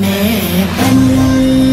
mẹ anh. ơi